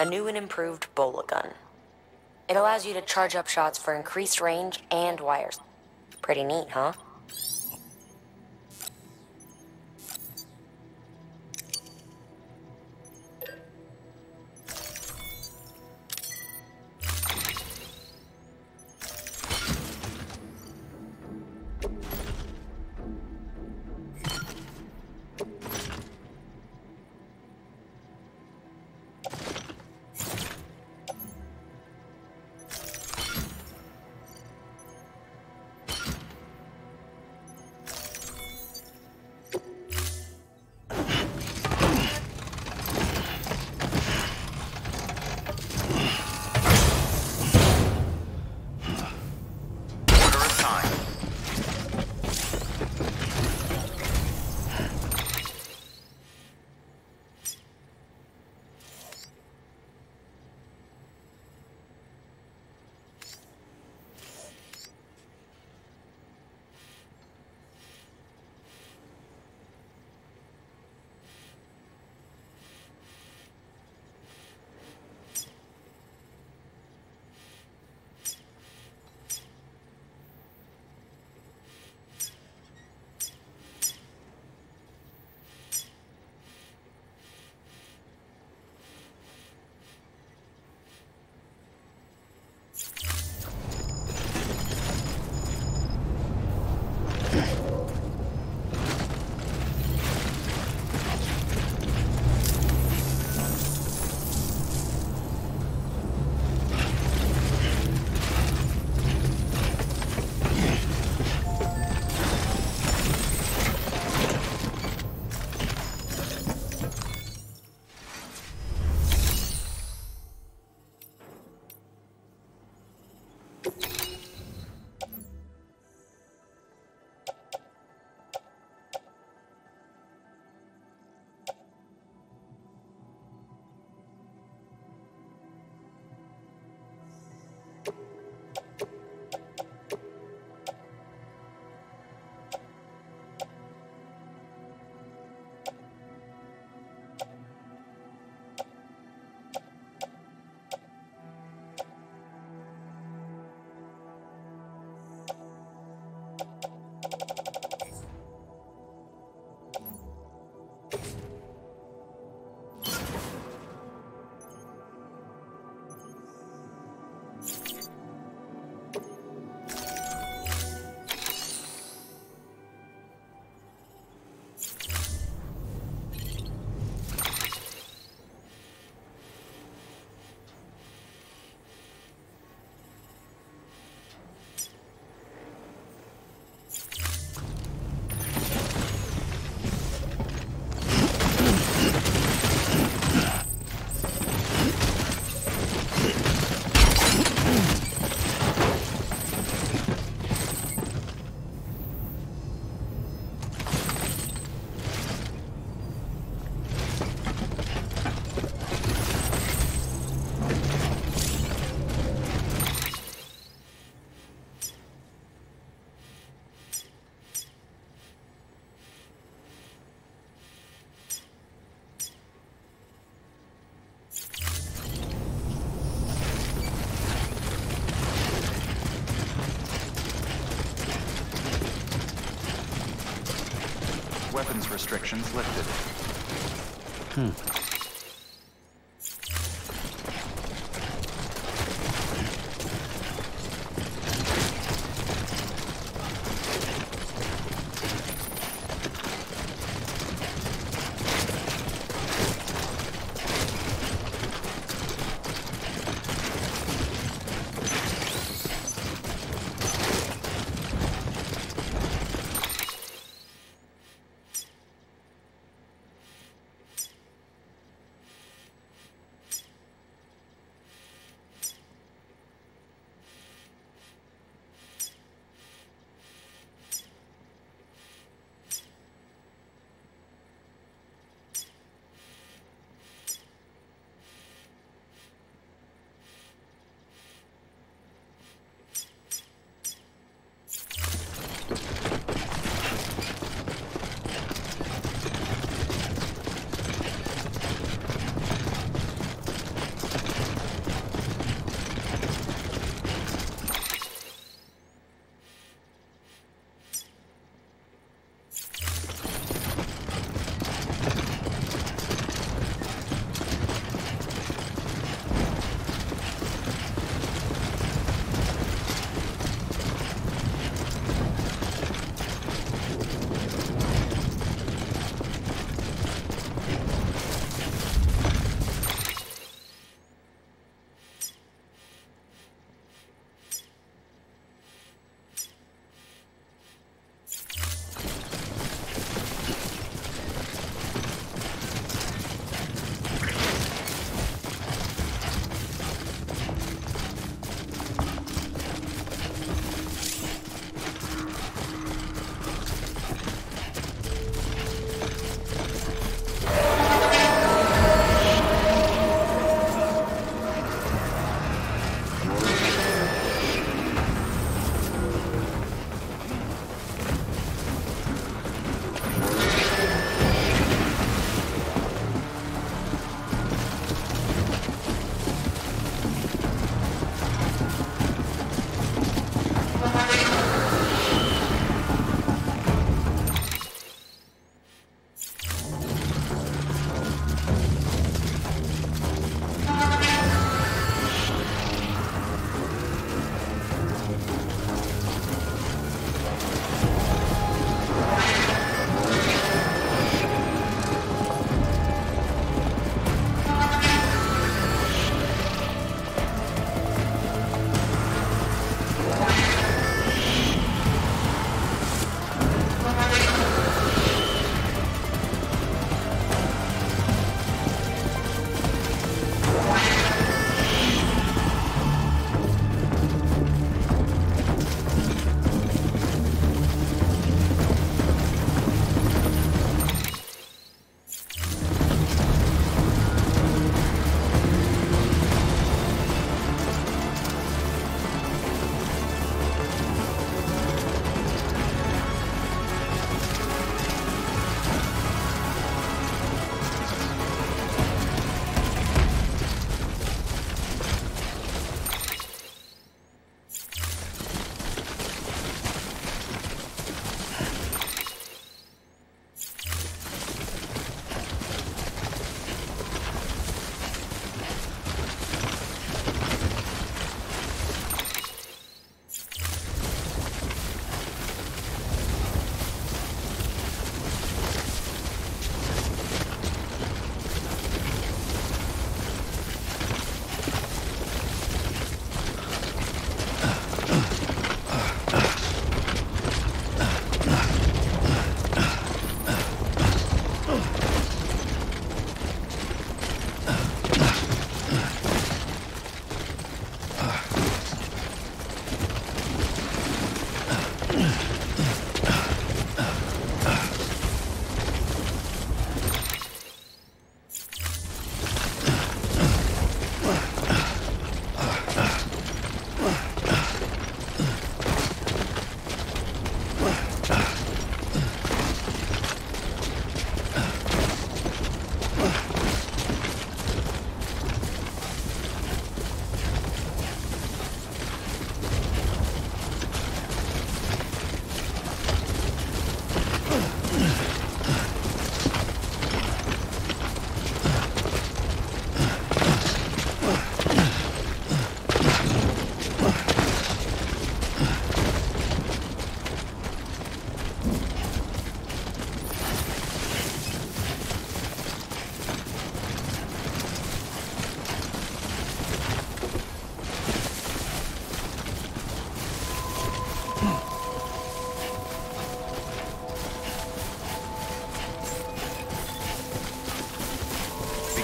a new and improved bola gun. It allows you to charge up shots for increased range and wires. Pretty neat, huh? Restrictions lifted. Hmm.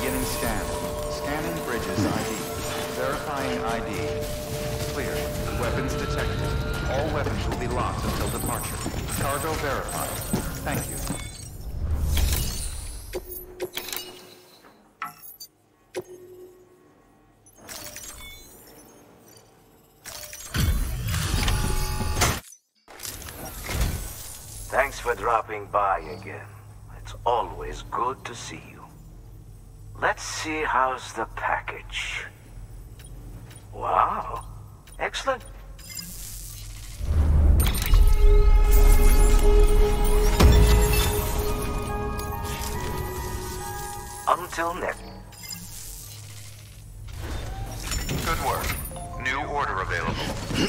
Beginning scan. Scanning bridges ID. Verifying ID. Clear. Weapons detected. All weapons will be locked until departure. Cargo verified. Thank you. Thanks for dropping by again. It's always good to see you. See how's the package. Wow. Excellent. Until next. Good work. New order available.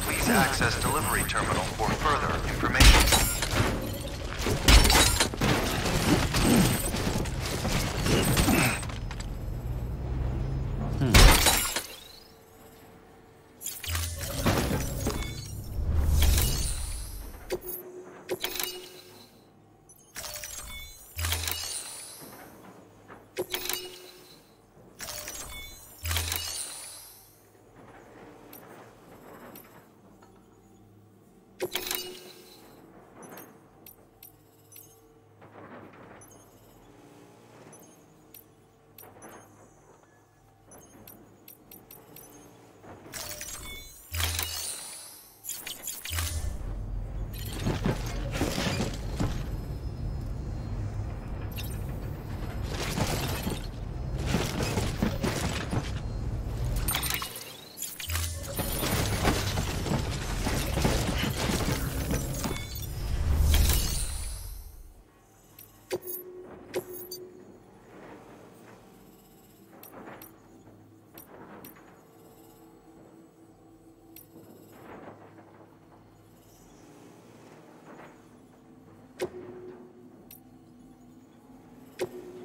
Please access delivery terminal for further information. Time.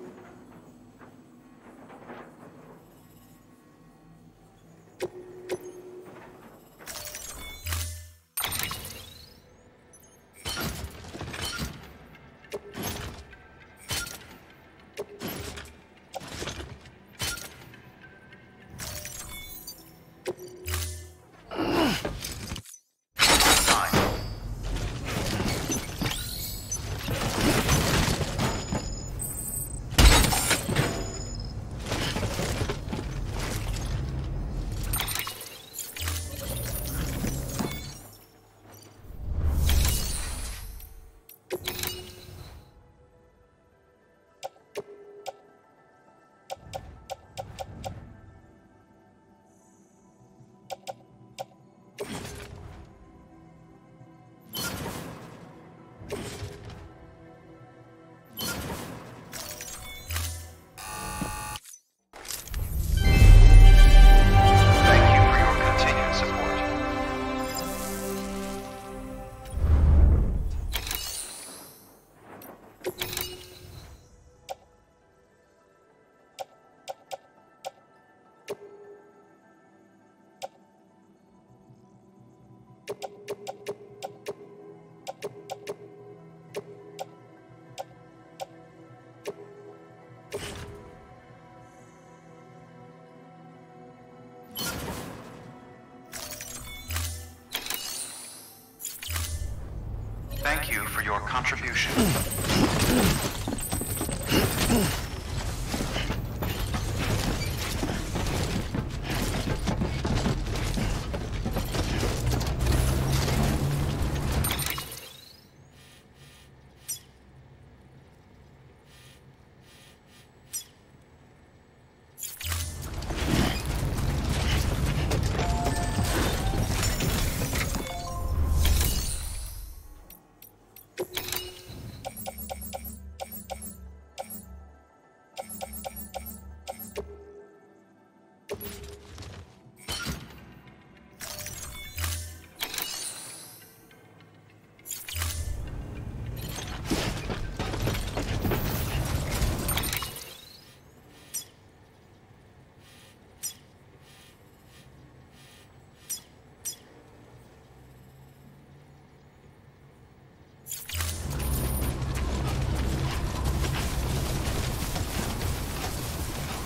Your contribution.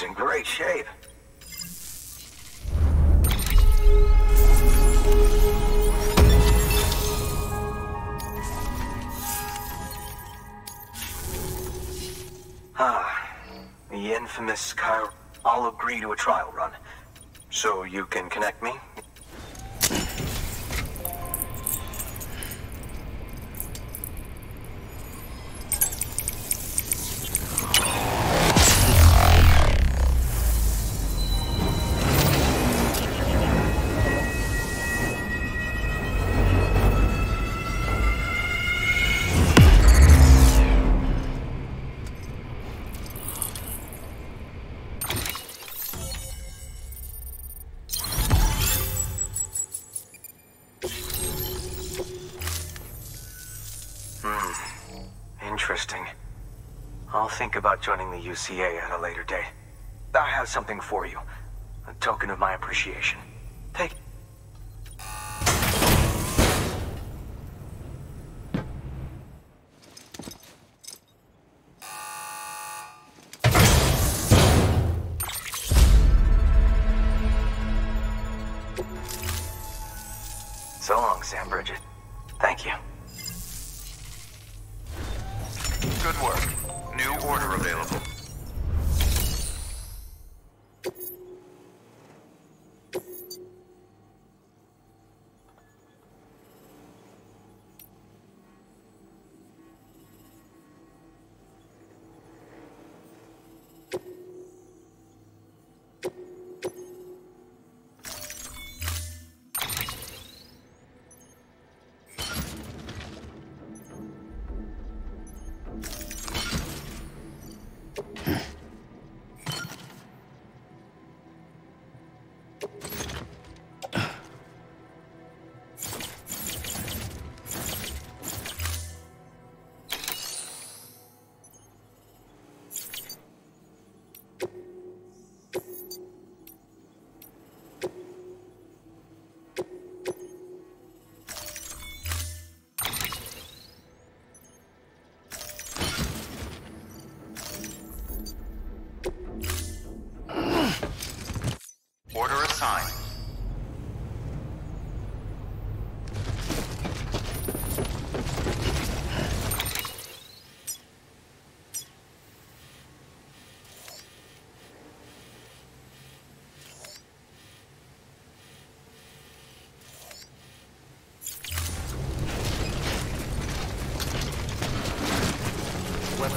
Is in great shape. Ah, the infamous Kyr. I'll agree to a trial run. So you can connect me? Think about joining the UCA at a later date. I have something for you. A token of my appreciation.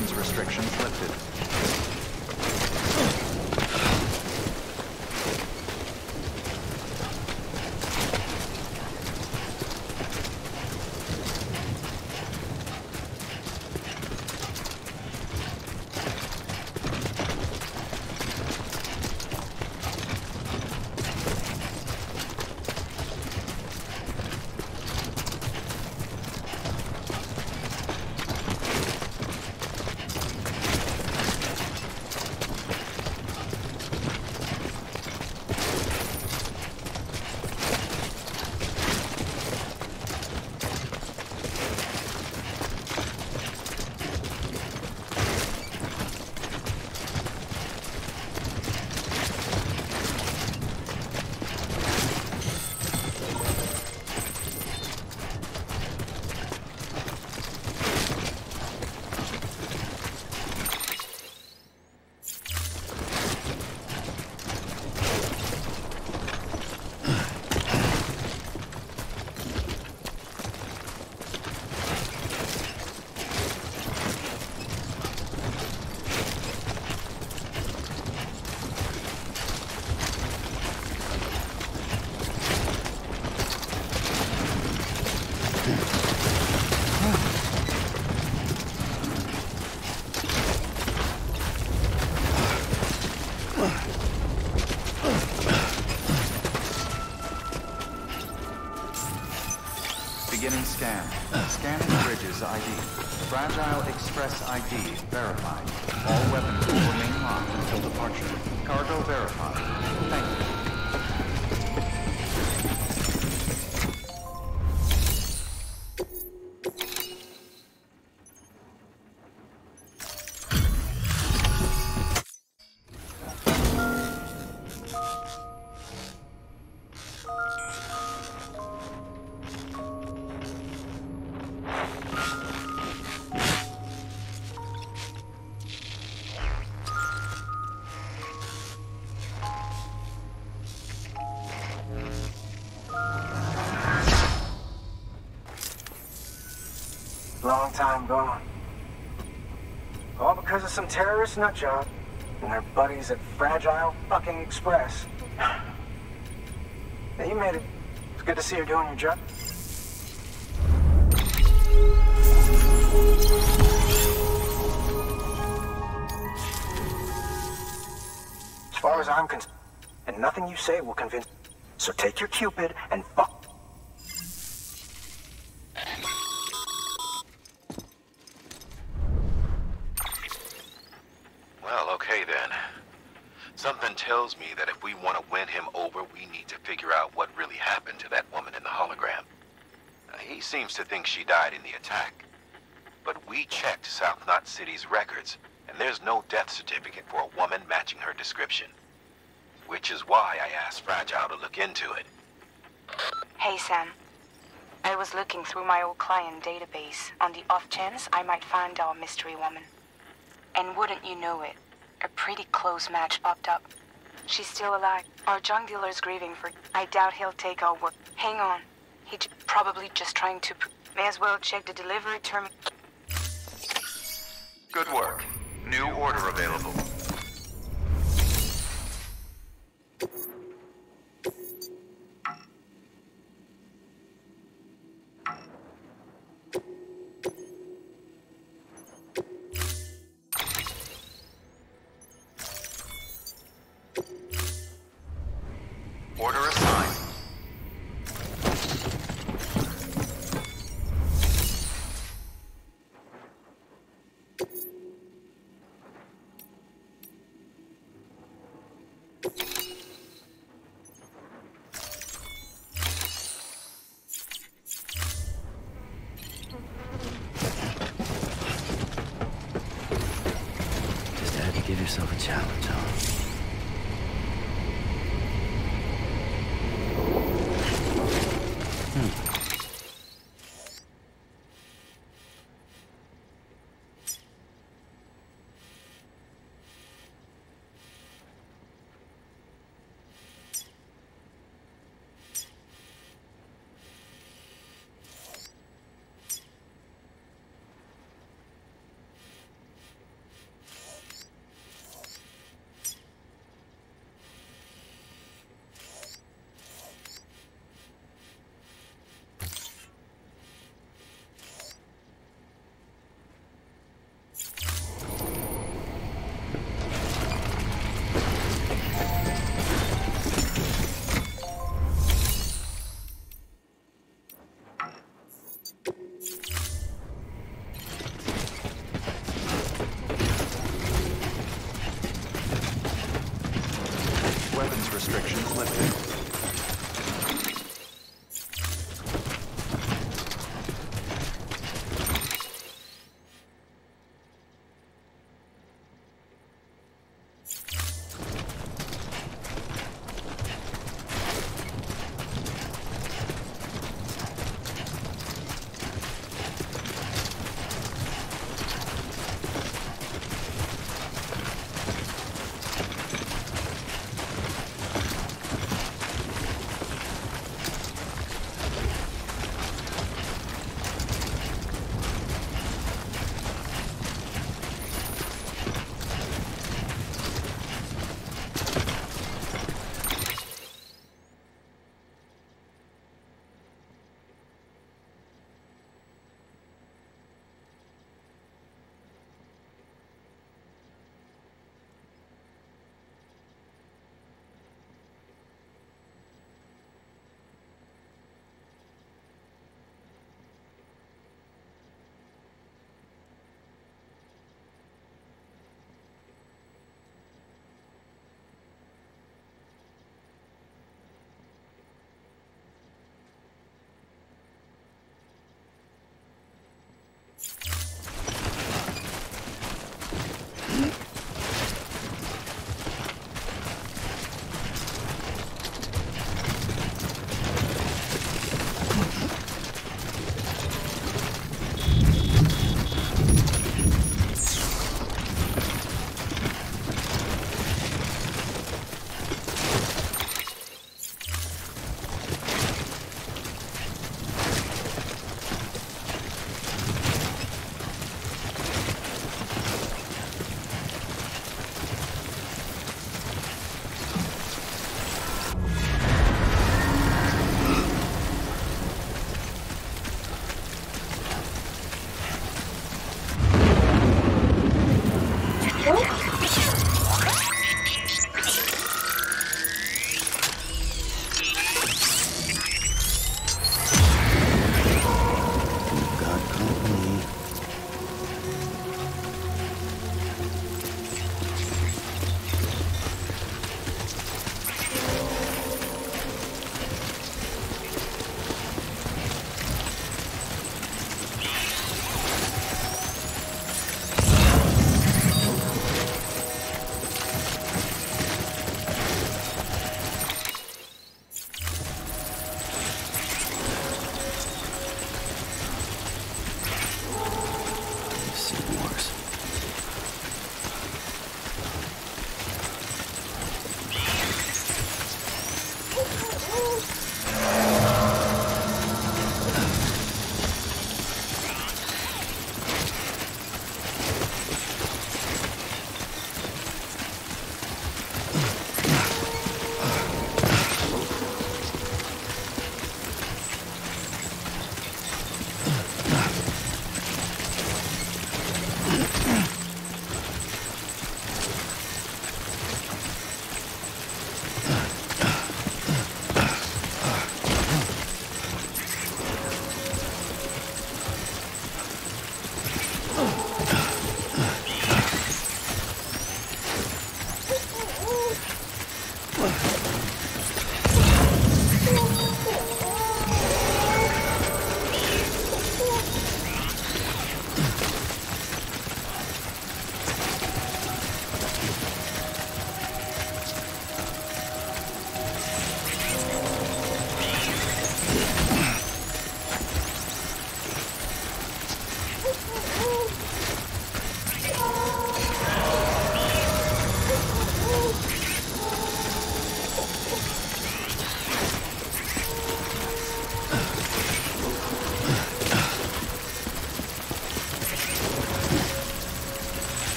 Restrictions lifted. Time gone. All because of some terrorist nutjob and their buddies at Fragile fucking Express. Hey, you made it. It's good to see you doing your job. As far as I'm concerned, and nothing you say will convince. So take your Q-pid and fuck. Well, okay then. Something tells me that if we want to win him over, we need to figure out what really happened to that woman in the hologram. Uh, he seems to think she died in the attack. But we checked South Knot City's records, and there's no death certificate for a woman matching her description. Which is why I asked Fragile to look into it. Hey, Sam. I was looking through my old client database on the off chance I might find our mystery woman. And wouldn't you know it, a pretty close match popped up. She's still alive. Our junk dealer's grieving for... I doubt he'll take our work. Hang on. He probably just trying to... May as well check the delivery term... Good work. New order available.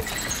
Scan. Scanning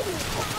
Fragile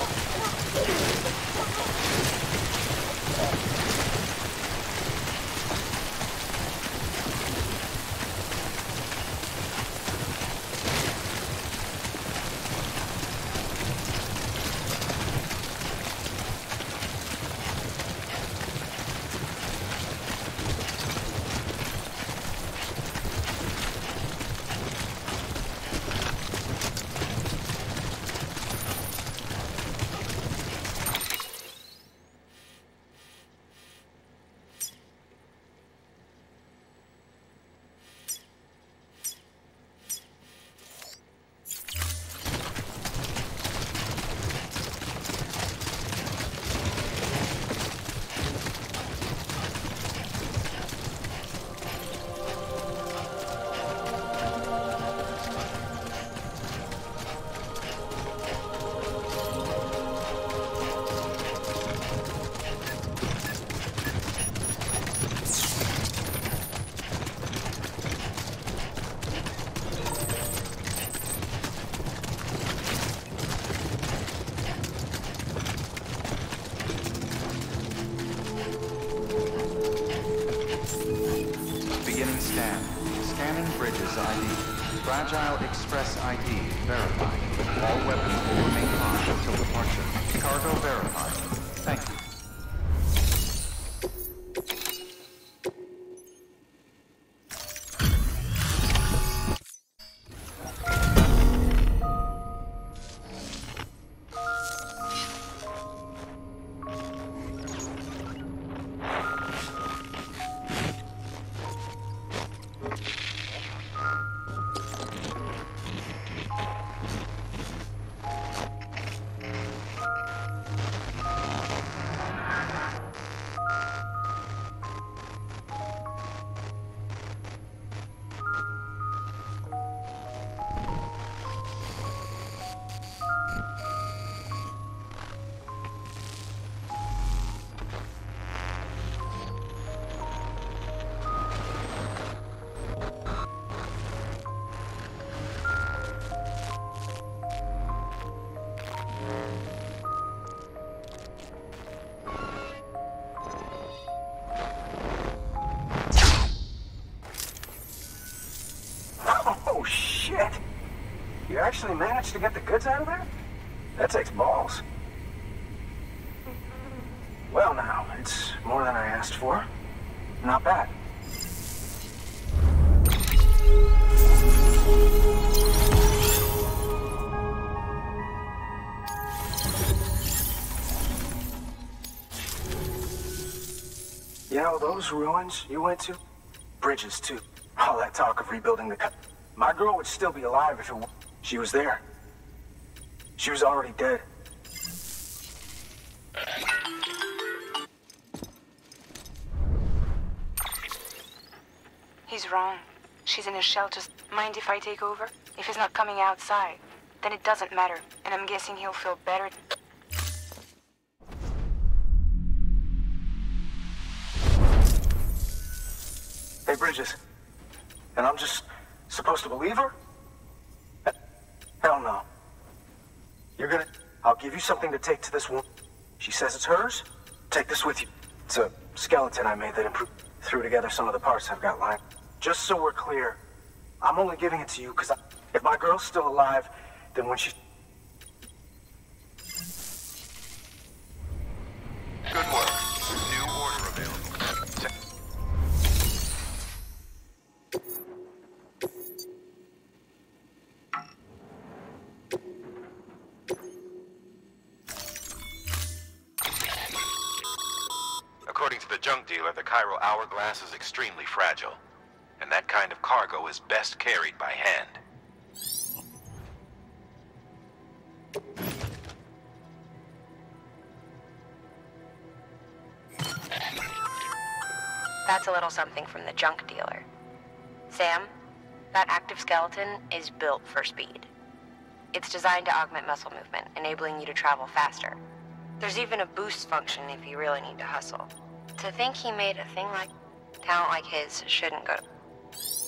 Express ID verified. All weapons will remain locked until departure. Cargo verified. Thank you. Those ruins you went to? Bridges, too. All that talk of rebuilding the... My girl would still be alive if it were... She was there. She was already dead. He's wrong. She's in his shelters. Mind if I take over? If he's not coming outside? then it doesn't matter, and I'm guessing he'll feel better. Hey, Bridges. And I'm just supposed to believe her? Hell no. You're gonna... I'll give you something to take to this woman. She says it's hers. Take this with you. It's a skeleton I made that improved... Threw together some of the parts I've got lying. Just so we're clear, I'm only giving it to you because if my girl's still alive, then when she... Good work. New junk dealer, the Chiral Hourglass is extremely fragile. And that kind of cargo is best carried by hand. That's a little something from the junk dealer. Sam, that active skeleton is built for speed. It's designed to augment muscle movement, enabling you to travel faster. There's even a boost function if you really need to hustle. To think he made a thing like talent like his shouldn't go. to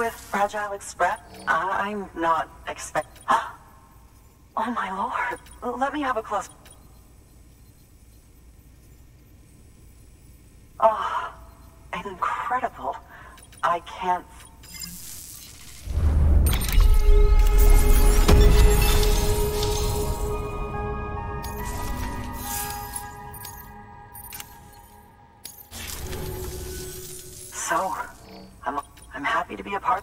with Fragile Express? Uh, I'm not expect. Oh my lord! Let me have a close. Oh, incredible! I can't. So, I'm happy to be a part.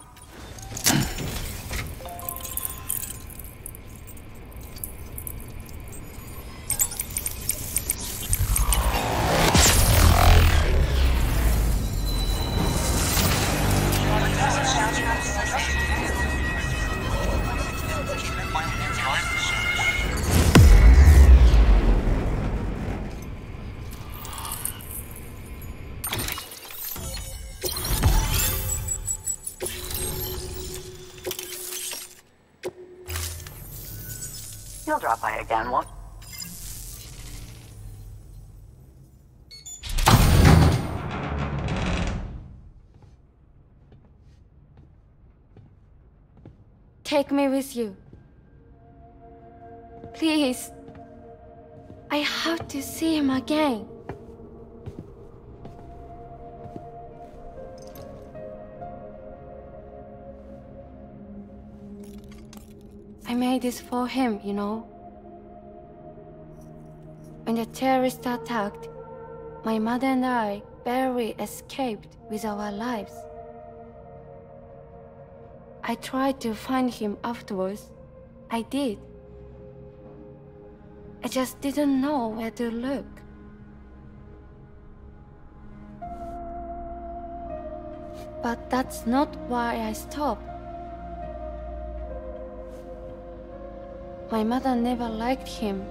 Take me with you. Please. I have to see him again. I made this for him, you know. When the terrorists attacked, my mother and I barely escaped with our lives. I tried to find him afterwards. I did. I just didn't know where to look. But that's not why I stopped. My mother never liked him.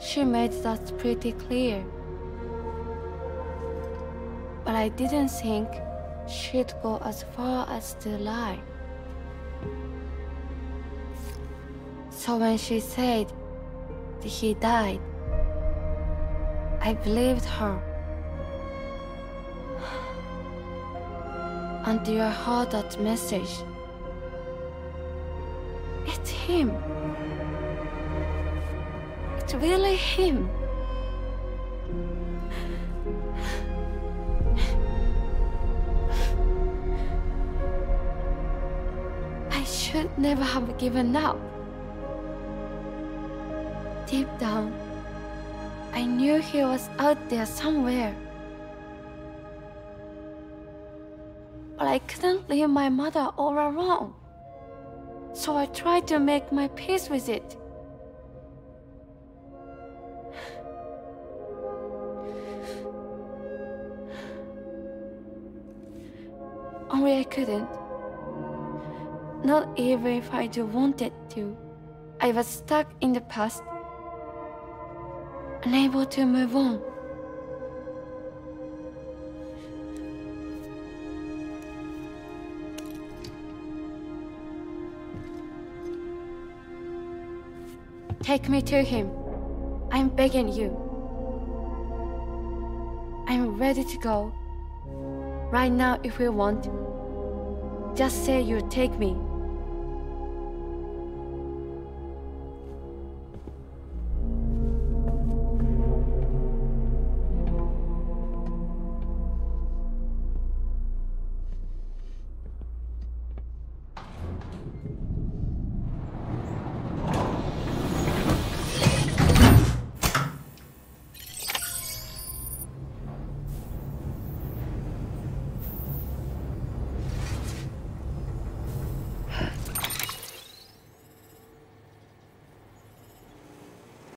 She made that pretty clear. But I didn't think she'd go as far as to lie. So when she said he died, I believed her. Until I heard that message. It's him. It's really him. Never have given up. Deep down, I knew he was out there somewhere. But I couldn't leave my mother all alone. So I tried to make my peace with it. Only I couldn't. Not even if I do wanted to. I was stuck in the past, unable to move on. Take me to him. I'm begging you. I'm ready to go. Right now, if you want. Just say you'll take me.